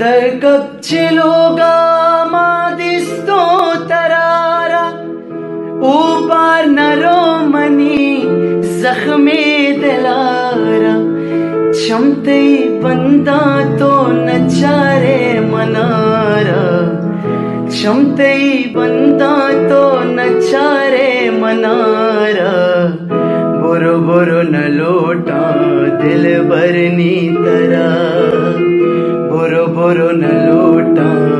दरकच्चिलोगा मादिस्तो तरारा ऊपर नरो मनी दिलारा चमते बंदा तो नचारे मनारा, चमते बंदा तो नचारे मनारा, बोरो बोरो न लोटा दिल भरनी तरह corona lotan